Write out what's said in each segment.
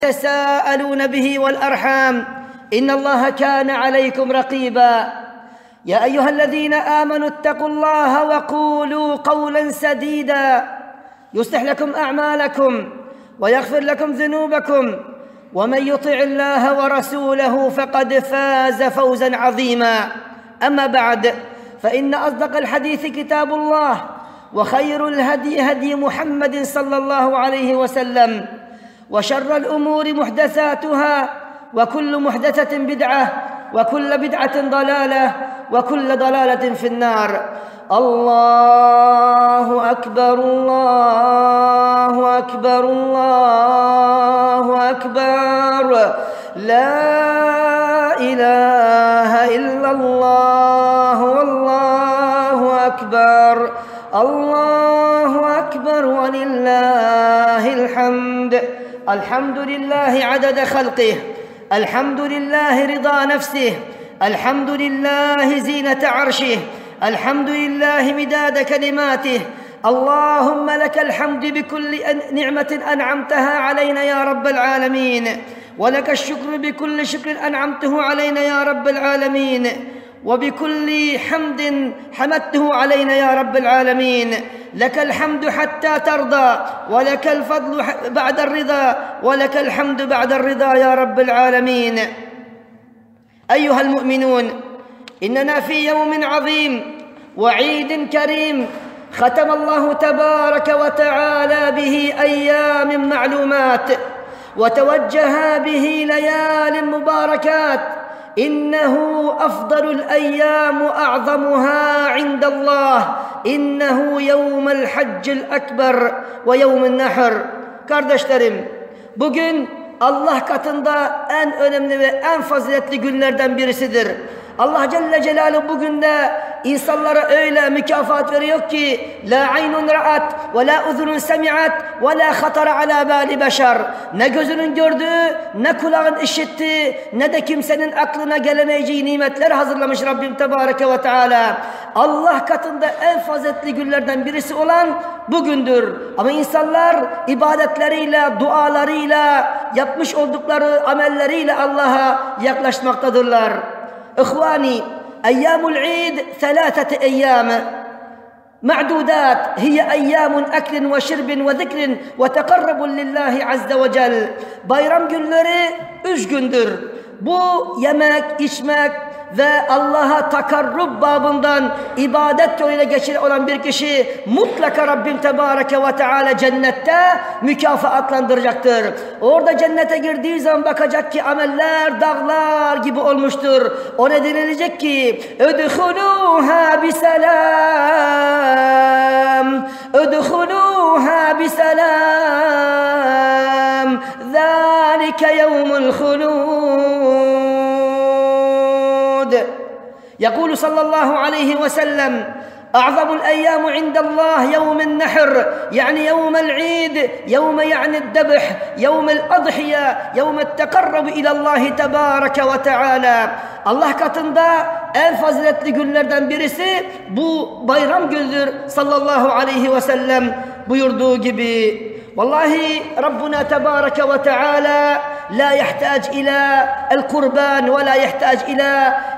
تساءلون به والأرحام. إن الله كان عليكم رقيبا. يا أيها الذين آمنوا اتقوا الله وقولوا قولا سديدا. يصلح لكم أعمالكم ويغفر لكم ذنوبكم. ومن يطع الله ورسوله فقد فاز فوزا عظيما. أما بعد فإن أصدق الحديث كتاب الله وخير الهدي هدي محمد صلى الله عليه وسلم. وشر الأمور محدثاتها وكل محدثة بدعة وكل بدعة ضلالة وكل ضلالة في النار. الله أكبر الله أكبر الله أكبر. لا إله إلا الله والله أكبر. الله أكبر ولله الحمد. الحمد لله عدد خلقه الحمد لله رضا نفسه الحمد لله زينة عرشه الحمد لله مداد كلماته. اللهم لك الحمد بكل نعمة أنعمتها علينا يا رب العالمين ولك الشكر بكل شكر أنعمته علينا يا رب العالمين. وبكل حمد حمدته علينا يا رب العالمين. لك الحمد حتى ترضى ولك الفضل بعد الرضا ولك الحمد بعد الرضا يا رب العالمين. أيها المؤمنون إننا في يوم عظيم وعيد كريم ختم الله تبارك وتعالى به أيام معلومات وتوجها به ليال مباركات انه افضل الايام واعظمها عند الله انه يوم الحج الاكبر ويوم النحر kardeşlerim bugün Allah katında en önemli ve en faziletli günlerden birisidir. Allah Celle Celaluhu bugün de insanlara öyle mükafat veriyor ki la aynun ra'at ve la uzunun semi'at ve la hatara ala bali beşer. Ne gözünün gördüğü, ne kulağın işitti, ne de kimsenin aklına gelemeyeceği nimetler hazırlamış Rabbim Tebareke ve Teala. Allah katında en faziletli günlerden birisi olan bugündür. Ama insanlar ibadetleriyle, dualarıyla, yapmış oldukları amelleriyle Allah'a yaklaşmaktadırlar. İhvani, أيام العيد ثلاثة أيام معدودات هي أيام أكل وشرب وذكر وتقرب لله عز وجل bayram günleri üç gündür. Bu yemek, içmek ve Allah'a takarrub babından ibadet yoluyla geçir olan bir kişi mutlaka Rabbim Tebareke ve Teala cennette mükafatlandıracaktır. Orada cennete girdiği zaman bakacak ki ameller dağlar gibi olmuştur. O ne denilecek ki Ödhuluha biselam Ödhuluha biselam Zalike yevmul hulud يقول صلى الله عليه وسلم أعظم الأيام عند الله يوم النحر يعني يوم العيد يوم يعني الذبح يوم الأضحية يوم التقرب إلى الله تبارك وتعالى Allah katında en faziletli günlerden birisi bu bayram gündür sallallahu aleyhi ve sellem buyurduğu gibi. Rabbuna Tebareke ve Teala لا يحتاج إلى القربان ولا يحتاج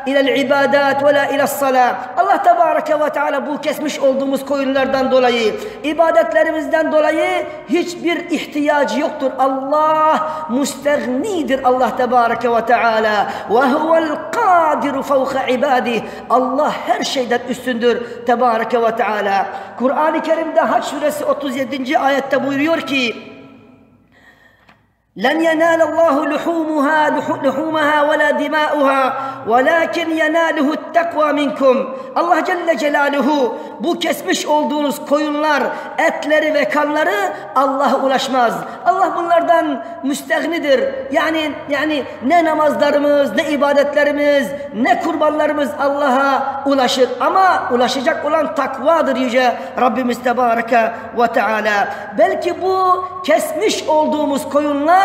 ilel ibadat ve la ilel salat. Allah Tebareke ve Teala bu kesmiş olduğumuz koyunlardan dolayı, ibadetlerimizden dolayı hiçbir ihtiyacı yoktur. Allah müstehnidir Allah Tebareke ve Teala. Ve huvel kadiru fevka ibadih. Allah her şeyden üstündür Tebareke ve Teala. Kur'an-ı Kerim'de Haç suresi 37. ayette buyuruyor ki لن ينال الله لحومها لحومها ولا دماؤها ولكن يناله التقوى منكم Allah Celle Celaluhu bu kesmiş olduğunuz koyunlar etleri ve kanları Allah'a ulaşmaz. Allah bunlardan müstehnidir. Yani yani ne namazlarımız, ne ibadetlerimiz, ne kurbanlarımız Allah'a ulaşır. Ama ulaşacak olan takvadır yüce Rabbimiz Tebareke ve Teala. Belki bu kesmiş olduğumuz koyunlar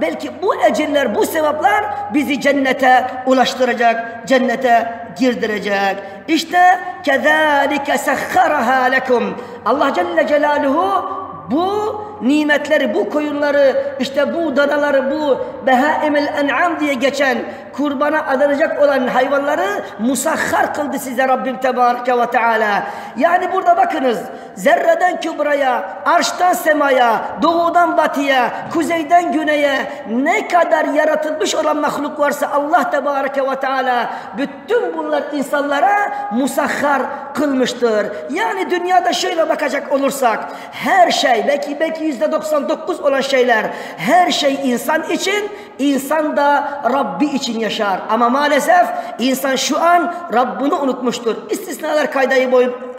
belki bu ecirler, bu sevaplar bizi cennete ulaştıracak, cennete girdirecek. İşte kezalike sehharaha lekum. Allah Celle Celaluhu bu nimetleri, bu koyunları, işte bu danaları, bu behaimel en'am diye geçen kurbana adanacak olan hayvanları musahhar kıldı size Rabbim Tebareke ve Teala. Yani burada bakınız zerreden kübraya, arştan semaya, doğudan batıya, kuzeyden güneye ne kadar yaratılmış olan mahluk varsa Allah Tebareke ve Teala bütün bunlar insanlara musahhar kılmıştır. Yani dünyada şöyle bakacak olursak her şey belki belki yüzde 99 olan şeyler her şey insan için insan da Rabbi için yaşar. Ama maalesef insan şu an Rabbini unutmuştur. İstisnalar kaydayı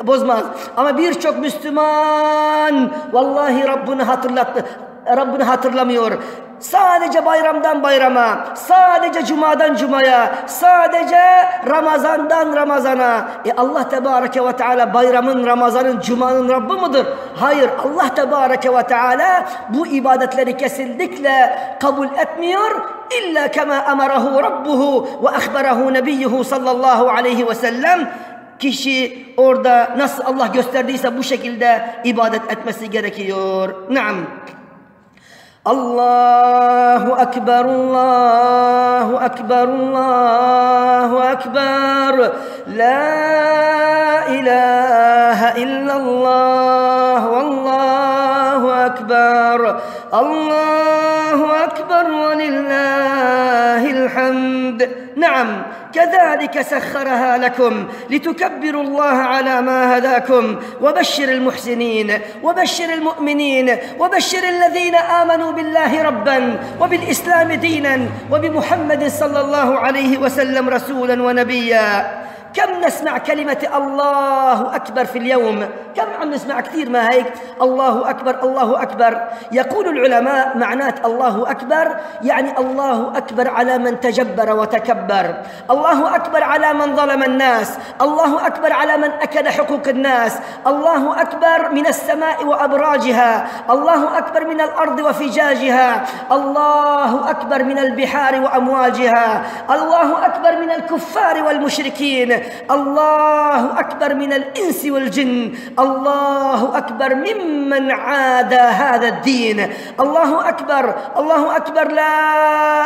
bozmaz. Ama birçok Müslüman vallahi Rabbini hatırlattı. Rabbini hatırlamıyor. Sadece bayramdan bayrama, sadece cumadan cumaya, sadece Ramazandan Ramazana. E Allah Tebareke ve Teala bayramın, Ramazanın, cumanın Rabbi mıdır? Hayır. Allah Tebareke ve Teala bu ibadetleri kesinlikle kabul etmiyor. İlla kema emarahu Rabbuhu ve ahbarahu nebiyyuhu sallallahu aleyhi ve sellem Kişi orada nasıl Allah gösterdiyse bu şekilde ibadet etmesi gerekiyor. Naam. Allahu Ekber, Allahu Ekber, Allahu Ekber. La ilahe illallah, Allahu Ekber. Allahu Ekber ve lillahil hamd. Naam. كذلك سخرها لكم لتكبروا الله على ما هداكم وبشر المحسنين وبشر المؤمنين وبشر الذين آمنوا بالله ربا وبالإسلام دينا وبمحمد صلى الله عليه وسلم رسولا ونبيا. كم نسمع كلمة الله أكبر في اليوم؟ كم عم نسمع كثير ما هيك؟ الله أكبر الله أكبر. يقول العلماء معنات الله أكبر يعني الله أكبر على من تجبر وتكبر. الله أكبر على من ظلم الناس. الله أكبر على من أكل حقوق الناس. الله أكبر من السماء وأبراجها. الله أكبر من الأرض وفجاجها. الله أكبر من البحار وأمواجها. الله أكبر من الكفار والمشركين. الله أكبر من الإنس والجن. الله أكبر ممن عاد هذا الدين. الله أكبر الله أكبر لا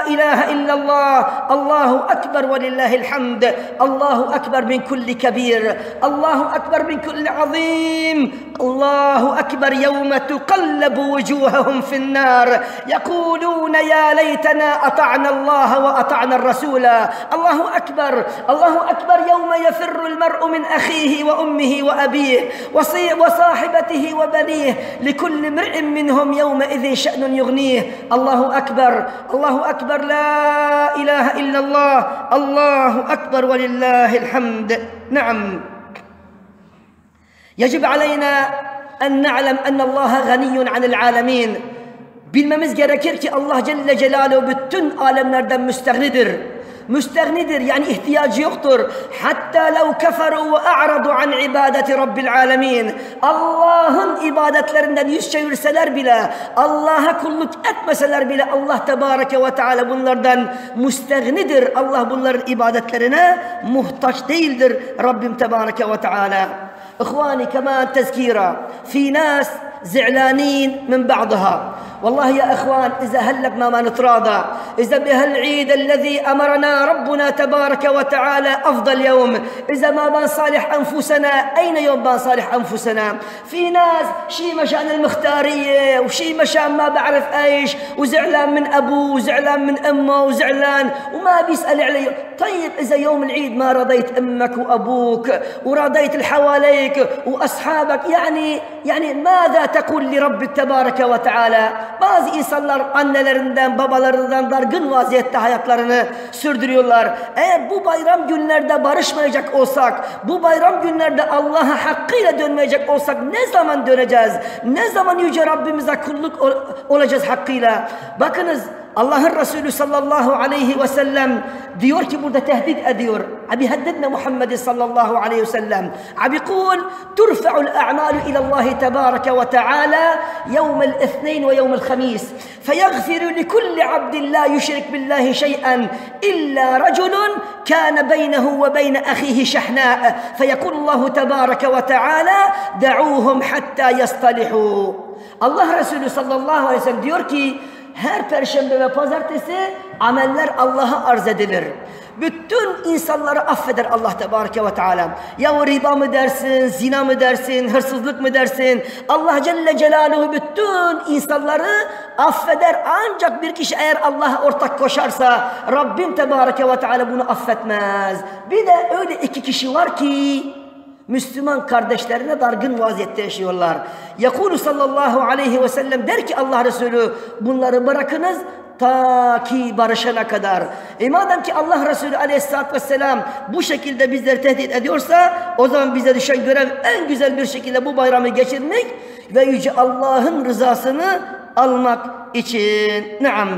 إله إلا الله. الله أكبر ولله الحمد. الله أكبر من كل كبير. الله أكبر من كل عظيم. الله أكبر يوم تقلب وجوههم في النار. يقولون يا ليتنا أطعنا الله وأطعنا الرسول. الله أكبر الله أكبر يوم يفر المرء من أخيه وأمه وأبيه وصاحبته وبنيه لكل امرئ منهم يومئذ شأن يغنيه. الله أكبر. الله أكبر. لا إله إلا الله. الله أكبر. ولله الحمد. نعم. يجب علينا أن نعلم أن الله غني عن العالمين. Bilmemiz gerekir ki Allah Celle Celaluhu bütün alemlerden müstehnidir. مستغندر يعني احتياج يخطر. حتى لو كفروا وأعرضوا عن عبادة رب العالمين. اللهم إبادة لرنا يشعر سلر بلا. الله كلك أتم سلر بلا. الله تبارك وتعالى بلردن مستغندر الله بلر إبادة لرنا مهتاج ديلدر رب تبارك وتعالى. إخواني كمان تذكيرا في ناس زعلانين من بعضها. والله يا إخوان إذا هلقنا ما نتراضى إذا بهالعيد الذي أمرنا ربنا تبارك وتعالى أفضل يوم إذا ما بنصالح أنفسنا أين يوم بنصالح أنفسنا؟ في ناس شي مشان المختارية وشي مشان ما بعرف إيش وزعلان من ابوه وزعلان من أمه وزعلان وما بيسأل عليه طيب إذا يوم العيد ما رضيت أمك وأبوك ورضيت اللي حواليك وأصحابك يعني يعني ماذا tekul li rabbik tebareke. Bazı insanlar annelerinden, babalarından dargın vaziyette hayatlarını sürdürüyorlar. Eğer bu bayram günlerde barışmayacak olsak, bu bayram günlerde Allah'a hakkıyla dönmeyecek olsak ne zaman döneceğiz? Ne zaman Yüce Rabbimize kulluk ol olacağız hakkıyla? Bakınız Allah'ın Resulü sallallahu aleyhi ve sellem diyor ki burada tehdit ediyor. عم يهددنا محمد صلى الله عليه وسلم عم يقول ترفع الأعمال إلى الله تبارك وتعالى يوم الاثنين ويوم الخميس فيغفر لكل عبد لا يشرك بالله شيئا إلا رجل كان بينه وبين أخيه شحناء فيقول الله تبارك وتعالى دعوهم حتى يصطلحوا الله رسول صلى الله عليه وسلم diyor ki her perşembe ve pazartesi ameller Allah'a arz edilir. Bütün insanları affeder Allah Tebareke ve Teala. Ya riba mı dersin, zina mı dersin, hırsızlık mı dersin? Allah Celle Celaluhu bütün insanları affeder. Ancak bir kişi eğer Allah'a ortak koşarsa Rabbim Tebareke ve Teala bunu affetmez. Bir de öyle iki kişi var ki Müslüman kardeşlerine dargın vaziyette yaşıyorlar. Yakulu sallallahu aleyhi ve sellem der ki Allah Resulü bunları bırakınız ta ki barışana kadar. E madem ki Allah Resulü aleyhissalatü vesselam bu şekilde bizleri tehdit ediyorsa o zaman bize düşen görev en güzel bir şekilde bu bayramı geçirmek ve Yüce Allah'ın rızasını almak için. Naam.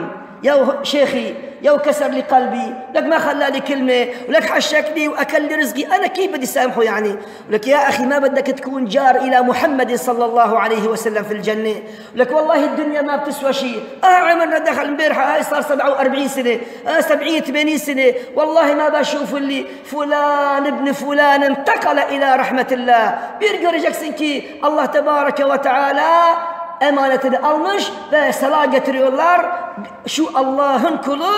Ya şeyhi يا كسر لي قلبي لك ما خلى لي كلمة ولك حشكني وأكل لي رزقي. أنا كيف بدي سامحه يعني؟ ولك يا أخي ما بدك تكون جار إلى محمد صلى الله عليه وسلم في الجنة. ولك والله الدنيا ما بتسوى شيء. آه عمرنا دخل امبارحة هاي صار 47 سنة آه 70 80 سنة. والله ما بشوف اللي فلان ابن فلان انتقل إلى رحمة الله. بيرجع كي الله تبارك وتعالى emanetini almış ve sala getiriyorlar. Şu Allah'ın kulu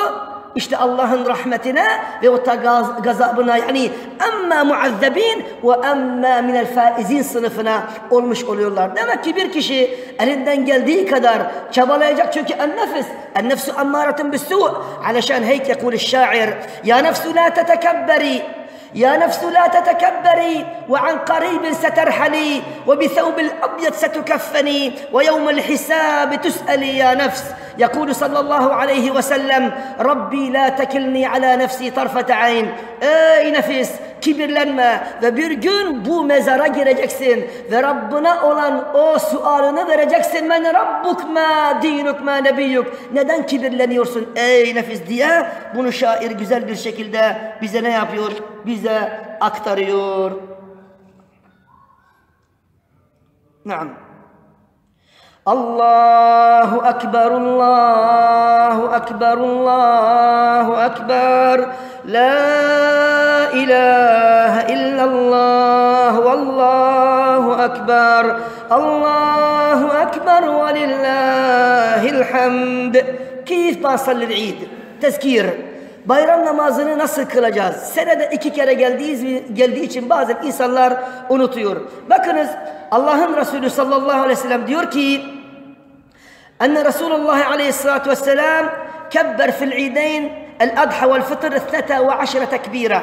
işte Allah'ın rahmetine ve o gaz, gazabına yani emma muazzebin ve emma minel faizin sınıfına olmuş oluyorlar. Demek ki bir kişi elinden geldiği kadar çabalayacak çünkü en nefis en nefsu emmâretun bissu' alişan heyk yekul şair ya nefsu la tetekebberi يا نفس لا تتكبري وعن قريب سترحلي وبثوب الأبيض ستكفني ويوم الحساب تسألي يا نفس يقول صلى الله عليه وسلم ربي لا تكلني على نفسي طرفة عين Ey nefis kibirlenme ve bir gün bu mezara gireceksin ve Rabbına olan o sualını vereceksin. Men Rabbuk ma dinuk ma nebiyyuk. Neden kibirleniyorsun ey nefis diye bunu şair güzel bir şekilde bize ne yapıyor? bize aktarıyor. Naam. Allahu Ekber, Allahu Ekber, Allahu Ekber. La ilahe illallah, Allahu Ekber. Allahu Ekber ve lillahi'l hamd. كيف بنصلي العيد؟ تذكير Bayram namazını nasıl kılacağız? Senede iki kere geldiği, geldiği için bazen insanlar unutuyor. Bakınız Allah'ın Resulü sallallahu aleyhi ve sellem diyor ki أن رسول الله عليه الصلاة والسلام كبر في العيدين الأضحى والفطر اثنتا وعشرة تكبيرة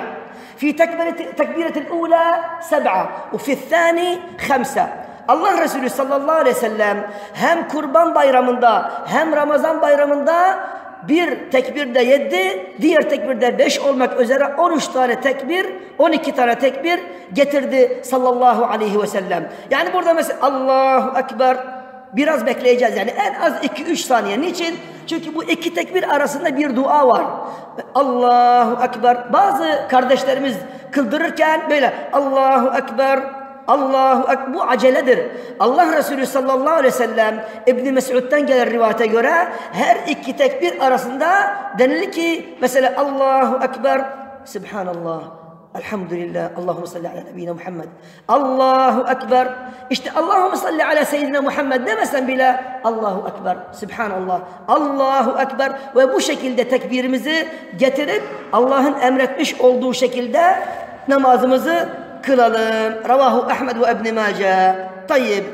في تكبيرة, تكبيرة الأولى سبعة وفي الثاني خمسة Allah Resulü sallallahu aleyhi ve sellem hem kurban bayramında hem Ramazan bayramında bir tekbirde yedi, diğer tekbirde beş olmak üzere 13 tane tekbir, 12 tane tekbir getirdi sallallahu aleyhi ve sellem. Yani burada mesela Allahu Ekber biraz bekleyeceğiz yani en az 2-3 saniye. Niçin? Çünkü bu iki tekbir arasında bir dua var. Allahu Ekber. Bazı kardeşlerimiz kıldırırken böyle Allahu Ekber, Allahu Ekber bu aceledir. Allah Resulü sallallahu aleyhi ve sellem İbn Mesud'dan gelen rivayete göre her iki tekbir arasında denilir ki mesela Allahu Ekber Subhanallah Elhamdülillah. Allahümme salli ala nebine Muhammed. Allahu Ekber. İşte Allahümme salli ala seyyidina Muhammed demesen bile Allahu Ekber. Subhanallah. Allahu Ekber. Ve bu şekilde tekbirimizi getirip Allah'ın emretmiş olduğu şekilde namazımızı Ravahu Ahmed ve İbn Mace. Tayyib.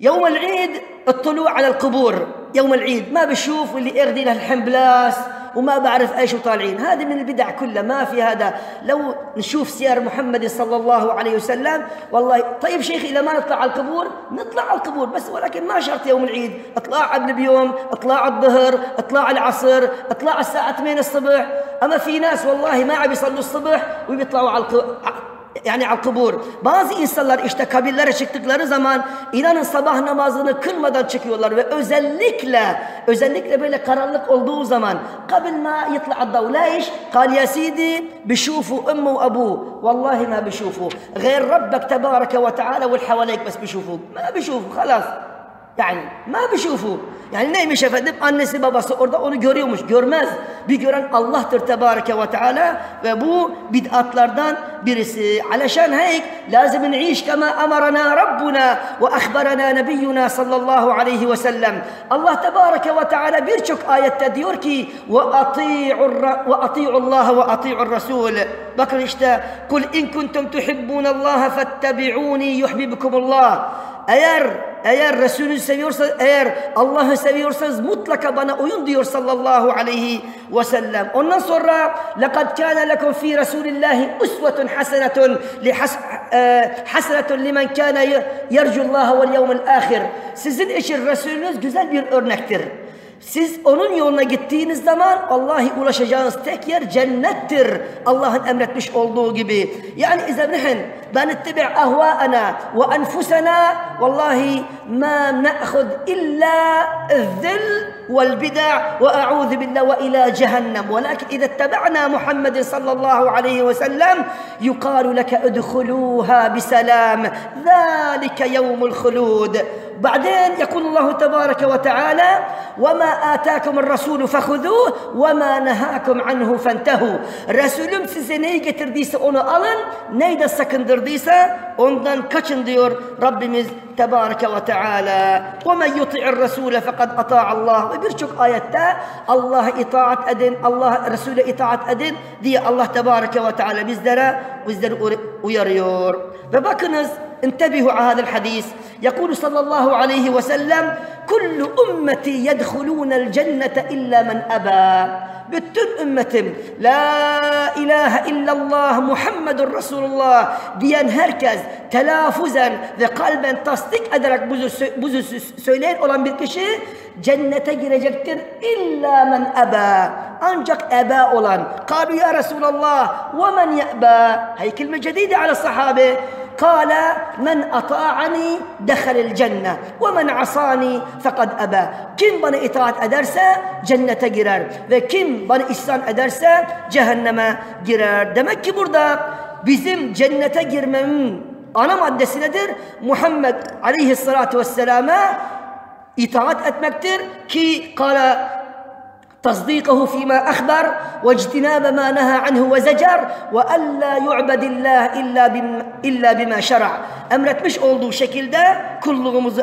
يوم العيد الطلوع على القبور يوم العيد ما بشوف اللي اغدي له الحنبلاس وما بعرف إيش وطالعين. هذه من البدع كلها ما في هذا. لو نشوف سير محمد صلى الله عليه وسلم والله طيب شيخي إذا ما نطلع على القبور نطلع على القبور بس ولكن ما شرط يوم العيد. اطلاع قبل بيوم اطلاع الظهر اطلاع العصر اطلاع الساعة 8 الصبح. أما في ناس والله ما عم يصلوا الصبح وبيطلعوا على. yani al-kubur. Bazı insanlar işte kabirlere çıktıkları zaman inanın sabah namazını kılmadan çıkıyorlar ve özellikle özellikle böyle karanlık olduğu zaman قبل ما يطلع الضوء ليش؟ قال يا سيدي بشوفوا امه وابوه والله ما بشوفوا غير ربك تبارك وتعالى والحواليك بس بشوفوا ما بشوفوا خلاص yani ma bişufu. Yani neymiş efendim? Annesi babası orada onu görüyormuş. Görmez. Bir gören Allah'tır Tebareke ve Teala ve bu bid'atlardan birisi. Aleşan heyk lazım n'iş kema amarana Rabbuna ve ahbarana nebiyyuna sallallahu aleyhi ve sellem. Allah Tebareke ve Teala birçok ayette diyor ki ve ati'ur ve ati'ullah ve ati'ur Resul. Bakın işte kul in kuntum tuhibbunallaha fattabi'uni yuhibbukumullah. Eğer eğer Resulü seviyorsanız, eğer Allah'ı seviyorsanız mutlaka bana uyun diyor sallallahu aleyhi ve sellem. Ondan sonra لَقَدْ كَانَ لَكُمْ ف۪ي رَسُولِ اللّٰهِ اُسْوَةٌ حَسَنَةٌ حَسَنَةٌ لِمَنْ كَانَ يَرْجُ اللّٰهَ وَالْيَوْمَ الْآخِرِ Sizin için Resulünüz güzel bir örnektir. Siz onun yoluna gittiğiniz zaman Allah'a ulaşacağınız tek yer cennettir. Allah'ın emretmiş olduğu gibi. Yani إذا نحن بنتبع أهواءنا وأنفسنا والله ما نأخذ إلا الذل والبدع وأعوذ بالله وإلى جهنم ولكن إذا اتبعنا محمد صلى الله عليه وسلم يقال لك ادخلوها بسلام ذلك يوم الخلود بعدين يقول الله تبارك وتعالى وما آتاكم الرسول فخذوه وما نهاكم عنه فانتهوا Resulüm size neyi getirdiyse onu alın neyi de sakındırdıysa ondan kaçın diyor Rabbimiz Tebareke ve Teala وَمَنْ يُطِعِ الرَّسُولَ فَقَدْ أَطَاعَ اللّٰهِ ve birçok ayette Allah'a itaat edin Allah Resul'e itaat edin diye Allah Tebareke ve Teala bizlere bizleri uyarıyor ve bakınız انتبهوا على هذا الحديث يقول صلى الله عليه وسلم كل أمتي يدخلون الجنة إلا من أبى. بتن أمة لا إله إلا الله محمد رسول الله. ديان هركز تلافزا ذي قلبا تصدق أدرك بزو سيلين أولان بالكشي جنة جرجكتر إلا من أبى. أنجك أبا أولان قالوا يا رسول الله ومن يأبى؟ هي كلمة جديدة على الصحابة. قال من أطاعني دخل الجنة ومن عصاني فقد أبى. كم بن إطاعت أدرسة جنة جرار وكم بن إسان أدرسة جهنم جرار دمك برضا bizim cennete girmemin ana maddesi محمد عليه الصلاة والسلام itaat أتمكتر. كي قال تصديقه فيما أخبر واجتناب ما نهى عنه وزجر وألا يعبد الله إلا بما, إلا بما شرع. أمرتمش أولدو شكل ده كله مز...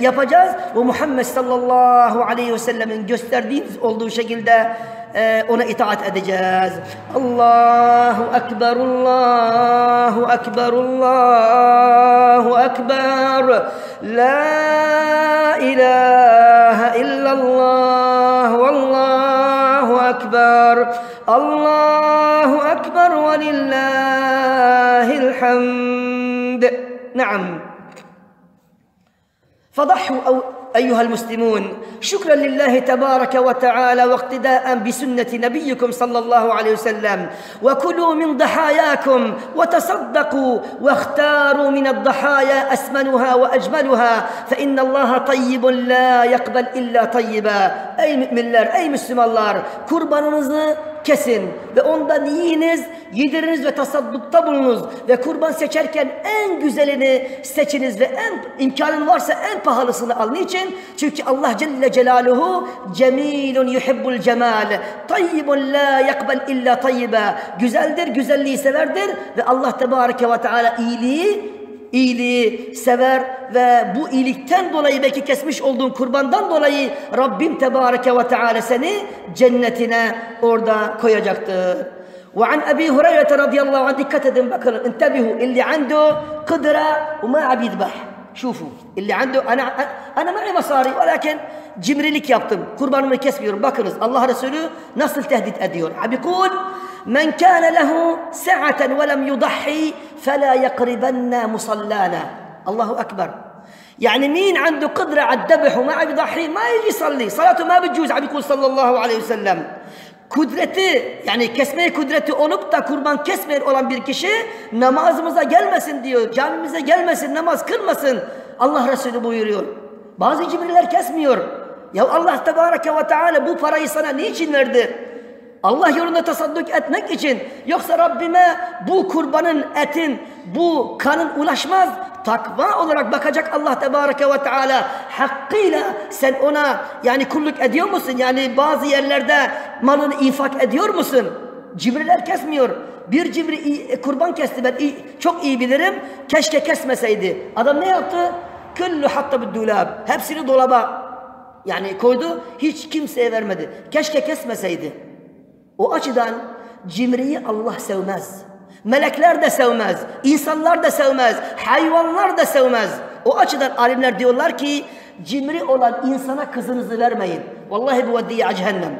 يفجاز ومحمد صلى الله عليه وسلم جستر دين أولدو شكل ده آه، اونا إطاعة أدجاز. الله أكبر الله أكبر الله أكبر. لا إله إلا الله والله أكبر. الله أكبر ولله الحمد. نعم. فضحوا أو أيها المسلمون شكرا لله تبارك وتعالى واقتداء بسنة نبيكم صلى الله عليه وسلم. وكلوا من ضحاياكم وتصدقوا واختاروا من الضحايا أسمنها وأجملها فإن الله طيب لا يقبل إلا طيبا. أي müminler, ey Müslümanlar kurbanınızı kesin ve ondan yiyiniz, yediriniz ve tasaddukta bulunuz ve kurban seçerken en güzelini seçiniz ve en imkanın varsa en pahalısını al. Niçin? Çünkü Allah Celle Celaluhu cemilun yuhibbul cemal. Tayyibun la yakbel illa tayyiba. Güzeldir, güzelliği severdir ve Allah Tebareke ve Teala iyiliği iyiliği sever ve bu iyilikten dolayı belki kesmiş olduğun kurbandan dolayı Rabbim Tebareke ve Teala seni cennetine orada koyacaktır. وعن أبي هريرة رضي الله عنه دكت بكر انتبهوا اللي عنده قدرة وما عم يذبح شوفوا اللي عنده أنا أنا معي مصاري ولكن cimrilik yaptım. Kurbanımı kesmiyorum. Bakınız Allah Resulü nasıl tehdit ediyor. بيقول من كان له سعة ولم يضحي فلا يقربن مصلانا الله أكبر يعني مين عنده قدرة على الذبح وما عم يضحي ما يجي يصلي صلاته ما بتجوز عم يقول صلى الله عليه وسلم kudreti yani kesmeye kudreti olup da kurban kesmeyen olan bir kişi namazımıza gelmesin diyor. Camimize gelmesin, namaz kılmasın. Allah Resulü buyuruyor. Bazı cibriller kesmiyor. Ya Allah Tebareke ve Teala bu parayı sana niçin verdi? Allah yolunda tasadduk etmek için yoksa Rabbime bu kurbanın etin bu kanın ulaşmaz takva olarak bakacak Allah Tebareke ve Teala hakkıyla sen ona yani kulluk ediyor musun? Yani bazı yerlerde malını infak ediyor musun? Cibriller kesmiyor. Bir cibri kurban kesti ben çok iyi bilirim. Keşke kesmeseydi. Adam ne yaptı? Kullu hatta bid Hepsini dolaba yani koydu. Hiç kimseye vermedi. Keşke kesmeseydi. O açıdan cimriyi Allah sevmez. Melekler de sevmez, insanlar da sevmez, hayvanlar da sevmez. O açıdan alimler diyorlar ki cimri olan insana kızınızı vermeyin. Vallahi bu veddiye cehennem.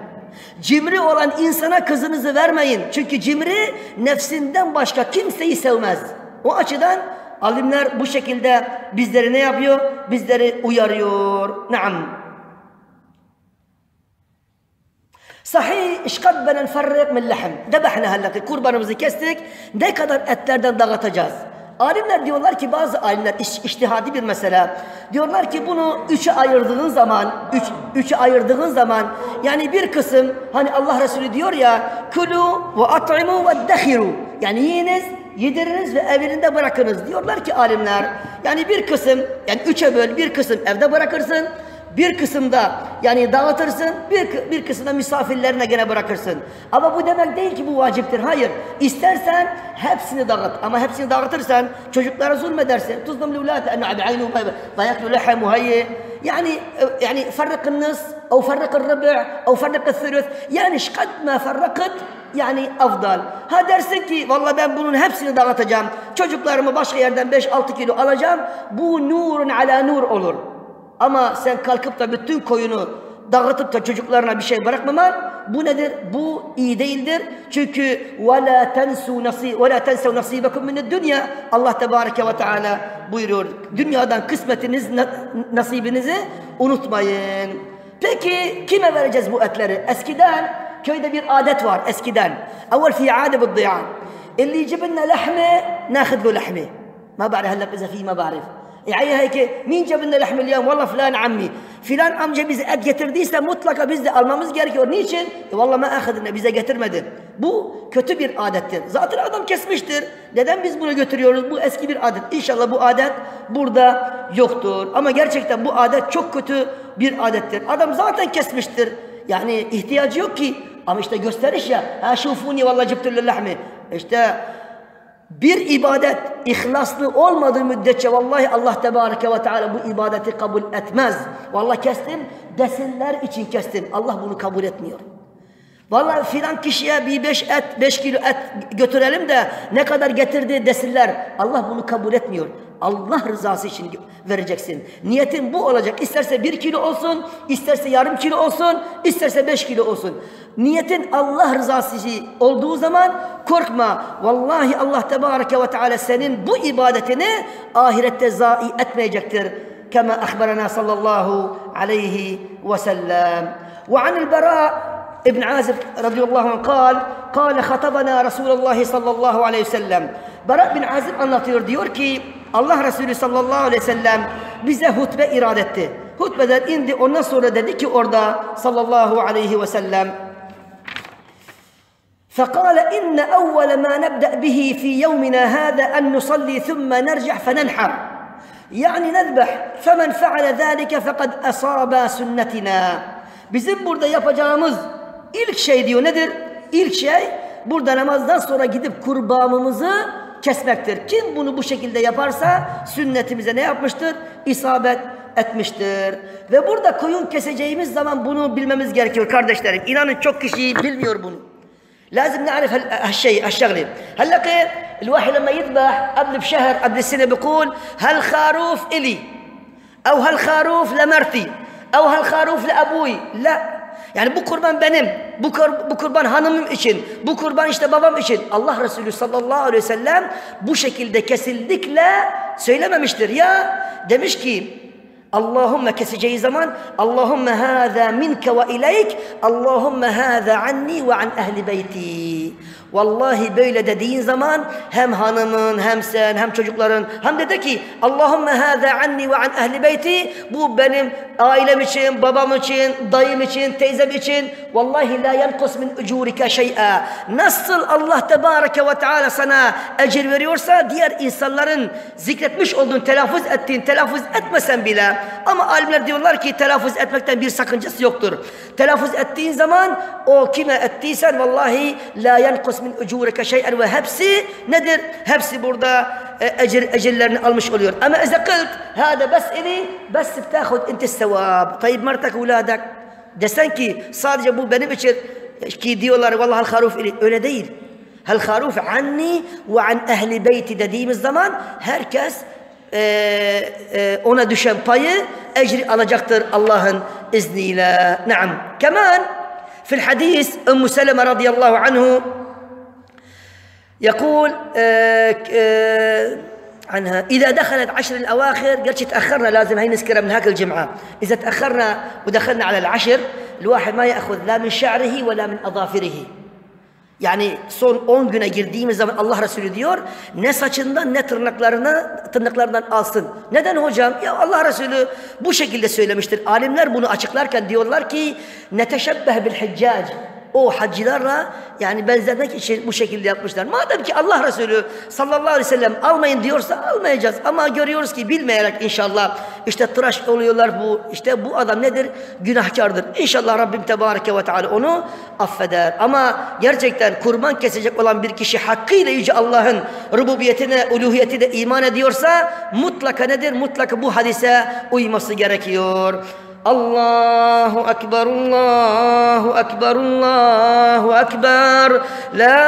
Cimri olan insana kızınızı vermeyin. Çünkü cimri nefsinden başka kimseyi sevmez. O açıdan alimler bu şekilde bizleri ne yapıyor? Bizleri uyarıyor. Naam. Sahih işkad benen ferrik min lehm. Debehne hellaki kurbanımızı kestik. Ne kadar etlerden dağıtacağız? Alimler diyorlar ki bazı alimler iş, iştihadi bir mesele. Diyorlar ki bunu üçe ayırdığın zaman, üç, üçe ayırdığın zaman yani bir kısım hani Allah Resulü diyor ya kulu ve at'imu ve dehiru. Yani yiyiniz, yediriniz ve evinde bırakınız. Diyorlar ki alimler yani bir kısım yani üçe böl bir kısım evde bırakırsın. Bir kısımda yani dağıtırsın, bir, bir kısımda misafirlerine gene bırakırsın. Ama bu demek değil ki bu vaciptir. Hayır. İstersen hepsini dağıt. Ama hepsini dağıtırsan çocuklara zulmedersin. Tuzlum lulâte enne abi aynu ve yaklu lehem muhayye. Yani yani فرق النص او فرق الربع او فرق الثلث yani şkad ma فرقت yani afdal. Ha dersin ki vallahi ben bunun hepsini dağıtacağım. Çocuklarımı başka yerden 5-6 kilo alacağım. Bu nurun ala nur olur. Ama sen kalkıp da bütün koyunu dağıtıp da çocuklarına bir şey bırakmaman bu nedir? Bu iyi değildir. Çünkü وَلَا تَنْسُوا نَصِيبَ وَلَا تَنْسَوْا نَصِيبَكُمْ مِنَ الدُّنْيَا Allah Tebareke ve Teala buyuruyor. Dünyadan kısmetiniz, nasibinizi unutmayın. Peki kime vereceğiz bu etleri? Eskiden köyde bir adet var eskiden. Evvel fi ade بالضيعان. اللي يجيب لنا لحمه ناخذ له لحمه. ما بعرف هلا اذا في ما بعرف. yani heyke min cebinde lehmil yevm valla filan ammi. Filan amca bize et getirdiyse mutlaka biz de almamız gerekiyor. Niçin? E valla ma ahadine bize getirmedi. Bu kötü bir adettir. Zaten adam kesmiştir. Neden biz bunu götürüyoruz? Bu eski bir adet. İnşallah bu adet burada yoktur. Ama gerçekten bu adet çok kötü bir adettir. Adam zaten kesmiştir. Yani ihtiyacı yok ki. Ama işte gösteriş ya. Ha şufuni valla ciptüllü lahmi. İşte bir ibadet ihlaslı olmadığı müddetçe vallahi Allah Tebareke ve Teala bu ibadeti kabul etmez. Vallahi kestim desinler için kestim. Allah bunu kabul etmiyor. Vallahi filan kişiye bir beş et, beş kilo et götürelim de ne kadar getirdi desinler. Allah bunu kabul etmiyor. Allah rızası için vereceksin. Niyetin bu olacak. İsterse bir kilo olsun, isterse yarım kilo olsun, isterse beş kilo olsun. Niyetin Allah rızası için olduğu zaman korkma. Vallahi Allah Tebareke ve Teala senin bu ibadetini ahirette zayi etmeyecektir. Kema ahbarana sallallahu aleyhi ve sellem. Ve anil bera ابن عازب رضي الله عنه قال قال خطبنا رسول الله صلى الله عليه وسلم Berat bin Azib anlatıyor diyor ki Allah Resulü sallallahu aleyhi ve sellem bize hutbe irad etti. Hutbeden indi ondan sonra dedi ki orada sallallahu aleyhi ve sellem فقال إن أول ما نبدأ به في يومنا هذا أن نصلي ثم نرجع فننحر يعني نذبح فمن فعل ذلك فقد أصاب سنتنا Bizim burada yapacağımız ilk şey diyor nedir? İlk şey burada namazdan sonra gidip kurbanımızı kesmektir. Kim bunu bu şekilde yaparsa sünnetimize ne yapmıştır? İsabet etmiştir. Ve burada koyun keseceğimiz zaman bunu bilmemiz gerekiyor kardeşlerim. İnanın çok kişi bilmiyor bunu. لازم نعرف هالشيء هالشغله هلا الواحد لما يذبح قبل بشهر قبل السنه بيقول هالخروف الي او هالخروف لمرتي او هالخروف لابوي لا yani bu kurban benim, bu, kur, bu kurban hanımım için, bu kurban işte babam için. Allah Resulü sallallahu aleyhi ve sellem bu şekilde kesildikle söylememiştir. Ya demiş ki Allahümme keseceği zaman Allahümme hâzâ minke ve ileyk Allahümme hâzâ anni ve an ehli beyti. Vallahi böyle dediğin zaman hem hanımın hem sen hem çocukların hem de de ki Allahümme hâzâ anni ve an ehli beyti bu benim ailem için, babam için, dayım için, teyzem için vallahi la yankus min ucurike şey'a nasıl Allah tebareke ve teala sana ecir veriyorsa diğer insanların zikretmiş olduğun telaffuz ettiğin telaffuz etmesen bile ama alimler diyorlar ki telaffuz etmekten bir sakıncası yoktur. Telaffuz ettiğin zaman o kime ettiysen vallahi la yankus من أجورك شيئا وهبسي ندر هبسي بردا آه، أجر أجلرني ألمش أوليون. أما إذا قلت هذا بس إلي بس بتاخذ أنت الثواب. طيب مرتك أولادك دسانكي صار أبو بني بشر كي دي والله الخروف إلي؟ أولا دير هالخروف عني وعن أهل بيتي دديم الزمان؟ هركس آه، آه، ااا أنا دشان أجري على جختر الله إذني لا. نعم. كمان في الحديث أم سلمة رضي الله عنه يقول آه آه عنها إذا دخلت عشر الأواخر قالت تأخرنا لازم هي نذكرها من هاك الجمعة إذا تأخرنا ودخلنا على العشر الواحد ما يأخذ لا من شعره ولا من أظافره Yani son 10 güne girdiğimiz zaman Allah Resulü diyor ne saçından ne tırnaklarına tırnaklarından alsın. Neden hocam? Ya Allah Resulü bu şekilde söylemiştir. Alimler bunu açıklarken diyorlar ki neteşebbeh bil hiccac o hacılarla yani benzemek için bu şekilde yapmışlar. Madem ki Allah Resulü sallallahu aleyhi ve sellem almayın diyorsa almayacağız. Ama görüyoruz ki bilmeyerek inşallah işte tıraş oluyorlar bu. işte bu adam nedir? Günahkardır. İnşallah Rabbim Tebareke ve Teala onu affeder. Ama gerçekten kurban kesecek olan bir kişi hakkıyla Yüce Allah'ın rububiyetine, uluhiyetine iman ediyorsa mutlaka nedir? Mutlaka bu hadise uyması gerekiyor. الله أكبر الله أكبر الله أكبر. لا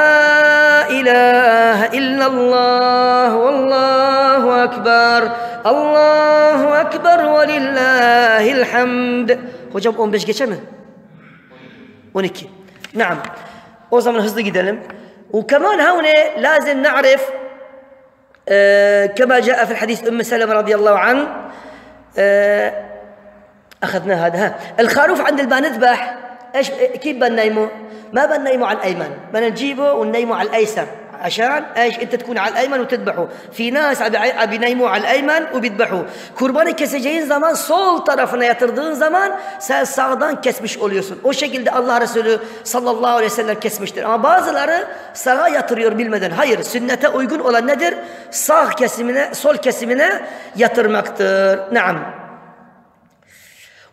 إله إلا الله والله أكبر الله أكبر ولله الحمد. Hocam 15 geçe mi? 12 نعم o zaman hızlı gidelim. وكمان هون لازم نعرف كما جاء في الحديث أم سلمة رضي الله عنه أخذنا هذا ها الخروف عند البان نذبح إيش كيف بنيمه؟ ما بنيمه على الأيمن بدنا نجيبه وننيمه على الأيسر عشان ايش انت تكون على الايمن وتذبحه في ناس عم بينيموا على الايمن وبيذبحوا kurbanı keseceğin zaman sol tarafına yatırdığın zaman sen sağdan kesmiş oluyorsun. O şekilde Allah Resulü sallallahu aleyhi ve sellem kesmiştir. Ama bazıları sağa yatırıyor bilmeden. Hayır sünnete uygun olan nedir? Sağ kesimine, sol kesimine yatırmaktır. Naam.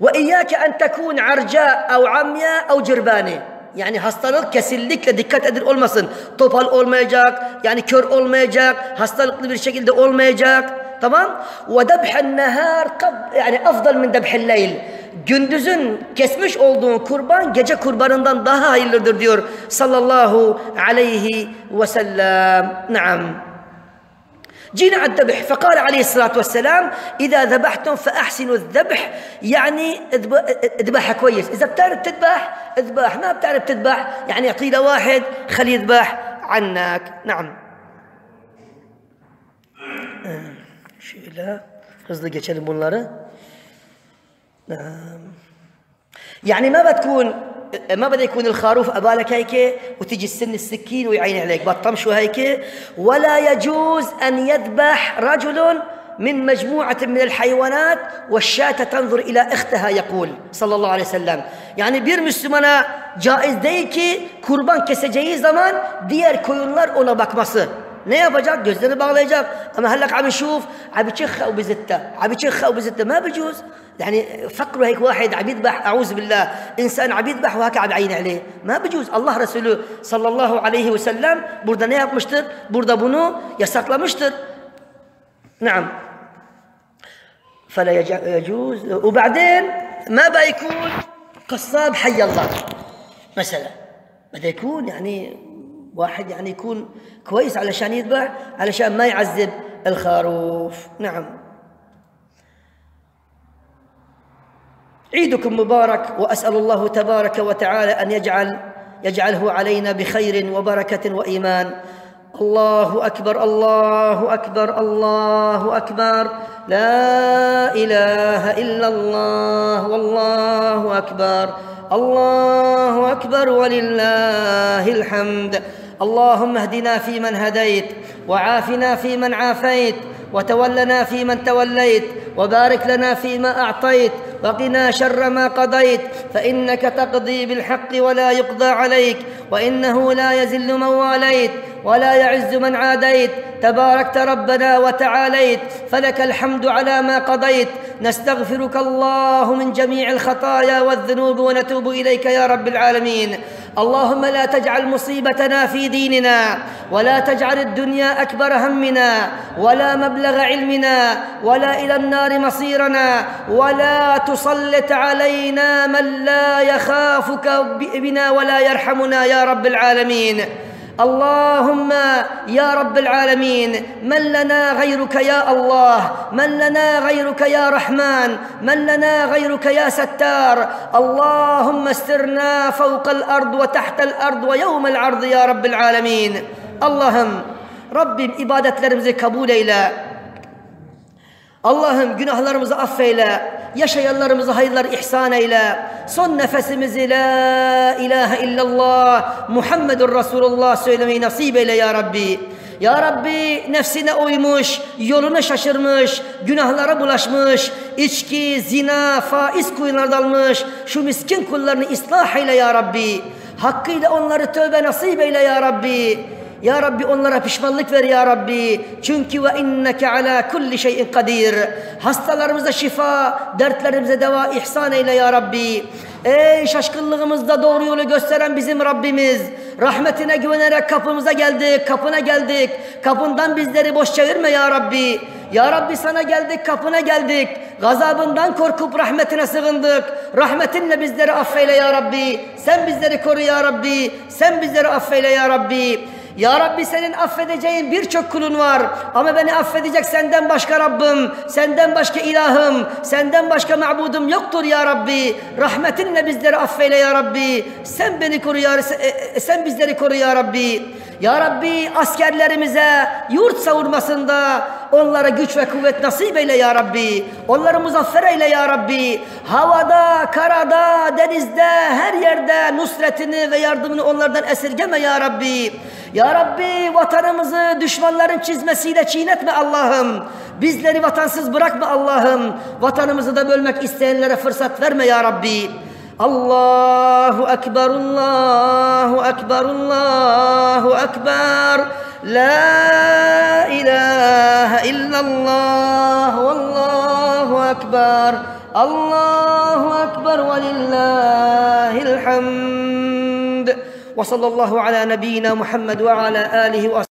وإياك أن تكون عرجاء أو عمياء أو جربانة yani hastalık kesinlikle dikkat edin olmasın. Topal olmayacak, yani kör olmayacak, hastalıklı bir şekilde olmayacak. Tamam? Ve debhen nehar yani afdal min debhil leyl. Gündüzün kesmiş olduğun kurban gece kurbanından daha hayırlıdır diyor sallallahu aleyhi ve sellem. Naam. جينا على الذبح. فقال عليه الصلاة والسلام إذا ذبحتم فأحسنوا الذبح. يعني اذبحها كويس. إذا بتعرف تذبح اذبح. ما بتعرف تذبح يعني قيل واحد خليه يذبح عنك. نعم. şöyle hızlı geçelim bunları. يعني ما بتكون ما بده يكون الخروف أبالك هيك وتيجي السن السكين ويعين عليك. بطمشه هيك. ولا يجوز أن يذبح رجل من مجموعة من الحيوانات والشاة تنظر إلى أختها يقول صلى الله عليه وسلم. yani bir Müslümana caiz değil ki kurban keseceği zaman diğer koyunlar ona bakması. Ne yapacak? Gözlerini bağlayacak. Ama هلك عم يشوف عم يشخ أو بزتة عم يشخ أو بزتة ما بجوز يعني فكروا هيك واحد عم يذبح أعوذ بالله إنسان عم يذبح وهكا عم يعين عليه ما بجوز Allah Resulü sallallahu aleyhi ve sellem burada ne yapmıştır? Burada bunu yasaklamıştır. نعم فلا يجوز وبعدين ما بقى يكون قصاب حي الله مثلا بده يكون يعني واحد يعني يكون كويس علشان يذبح علشان ما يعذب الخروف. نعم. عيدكم مبارك وأسأل الله تبارك وتعالى أن يجعل يجعله علينا بخير وبركة وإيمان. الله أكبر الله أكبر الله أكبر. لا إله إلا الله والله أكبر. الله أكبر ولله الحمد. اللهم اهدنا فيمن هديت وعافنا فيمن عافيت وتولنا فيمن توليت وبارك لنا فيما أعطيت وقنا شر ما قضيت فإنك تقضي بالحق ولا يقضى عليك وإنه لا يزل من واليت. ولا يعز من عاديت. تباركت ربنا وتعاليت. فلك الحمد على ما قضيت. نستغفرك الله من جميع الخطايا والذنوب ونتوب إليك يا رب العالمين. اللهم لا تجعل مصيبتنا في ديننا ولا تجعل الدنيا أكبر همنا ولا مبلغ علمنا ولا إلى النار مصيرنا ولا تسلط علينا من لا يخافك بنا ولا يرحمنا يا رب العالمين. اللهم يا رب العالمين من لنا غيرك يا الله؟ من لنا غيرك يا رحمن؟ من لنا غيرك يا ستار؟ اللهم استرنا فوق الأرض وتحت الأرض ويوم العرض يا رب العالمين. اللهم Rabbim ibadetlerimizi kabul eyle. Allah'ım günahlarımızı affeyle. Yaşayanlarımıza hayırlar ihsan eyle. Son nefesimizi la ilahe illallah Muhammedur Resulullah söylemeyi nasip eyle ya Rabbi. Ya Rabbi nefsine uymuş, yoluna şaşırmış, günahlara bulaşmış, içki, zina, faiz kuyularına dalmış, şu miskin kullarını ıslah eyle ya Rabbi. Hakkıyla onları tövbe nasip eyle ya Rabbi. Ya Rabbi onlara pişmanlık ver ya Rabbi. Çünkü ve inneke ala kulli şeyin kadir. Hastalarımıza şifa, dertlerimize deva ihsan eyle ya Rabbi. Ey şaşkınlığımızda doğru yolu gösteren bizim Rabbimiz. Rahmetine güvenerek kapımıza geldik, kapına geldik. Kapından bizleri boş çevirme ya Rabbi. Ya Rabbi sana geldik, kapına geldik. Gazabından korkup rahmetine sığındık. Rahmetinle bizleri affeyle ya Rabbi. Sen bizleri koru ya Rabbi. Sen bizleri affeyle ya Rabbi. Ya Rabbi senin affedeceğin birçok kulun var. Ama beni affedecek senden başka Rabbim, senden başka ilahım, senden başka mabudum yoktur ya Rabbi. Rahmetinle bizleri affeyle ya Rabbi. Sen beni koru ya sen bizleri koru ya Rabbi. Ya Rabbi askerlerimize yurt savurmasında onlara güç ve kuvvet nasip eyle ya Rabbi. Onları muzaffer eyle ya Rabbi. Havada, karada, denizde, her yerde nusretini ve yardımını onlardan esirgeme ya Rabbi. Ya Rabbi vatanımızı düşmanların çizmesiyle çiğnetme Allah'ım. Bizleri vatansız bırakma Allah'ım. Vatanımızı da bölmek isteyenlere fırsat verme ya Rabbi. Allahu Ekber, Allahu Ekber, Allahu Ekber. لا إله إلا الله والله أكبر الله أكبر ولله الحمد. وصلى الله على نبينا محمد وعلى آله وأصحابه